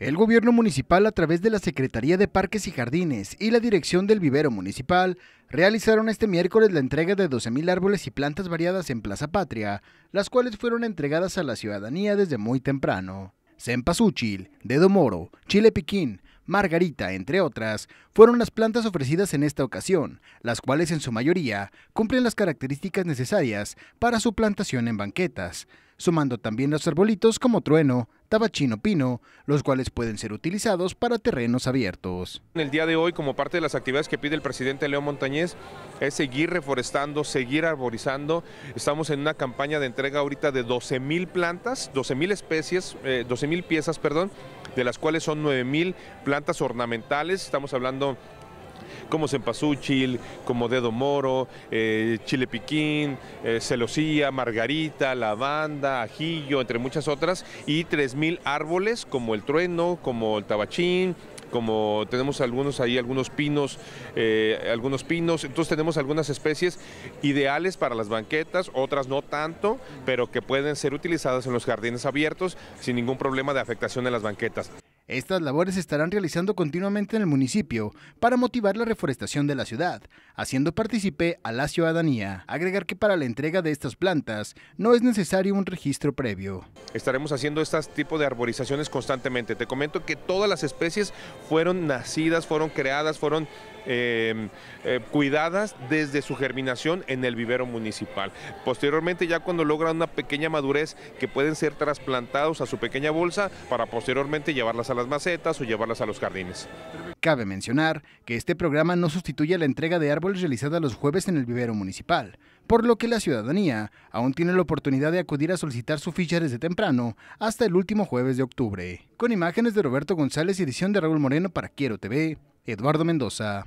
El gobierno municipal a través de la Secretaría de Parques y Jardines y la dirección del vivero municipal realizaron este miércoles la entrega de 12.000 árboles y plantas variadas en Plaza Patria, las cuales fueron entregadas a la ciudadanía desde muy temprano. Cempasúchil, Dedo Moro, Chile Piquín, Margarita, entre otras, fueron las plantas ofrecidas en esta ocasión, las cuales en su mayoría cumplen las características necesarias para su plantación en banquetas, sumando también los arbolitos como trueno, tabachino pino, los cuales pueden ser utilizados para terrenos abiertos. En el día de hoy, como parte de las actividades que pide el presidente León Montañez, es seguir reforestando, seguir arborizando. Estamos en una campaña de entrega ahorita de 12 mil plantas, 12 mil especies, 12 eh, mil piezas, perdón, de las cuales son 9 mil plantas ornamentales. Estamos hablando como cempasúchil, como dedo moro, eh, chile piquín, eh, celosía, margarita, lavanda, ajillo, entre muchas otras, y 3.000 árboles como el trueno, como el tabachín, como tenemos algunos ahí, algunos pinos, eh, algunos pinos, entonces tenemos algunas especies ideales para las banquetas, otras no tanto, pero que pueden ser utilizadas en los jardines abiertos sin ningún problema de afectación en las banquetas. Estas labores se estarán realizando continuamente en el municipio para motivar la reforestación de la ciudad, haciendo partícipe a la ciudadanía. Agregar que para la entrega de estas plantas no es necesario un registro previo. Estaremos haciendo este tipo de arborizaciones constantemente. Te comento que todas las especies fueron nacidas, fueron creadas, fueron eh, eh, cuidadas desde su germinación en el vivero municipal. Posteriormente ya cuando logran una pequeña madurez que pueden ser trasplantados a su pequeña bolsa para posteriormente llevarlas a las macetas o llevarlas a los jardines. Cabe mencionar que este programa no sustituye la entrega de árboles realizada los jueves en el vivero municipal, por lo que la ciudadanía aún tiene la oportunidad de acudir a solicitar su ficha desde temprano hasta el último jueves de octubre. Con imágenes de Roberto González y edición de Raúl Moreno para Quiero TV, Eduardo Mendoza.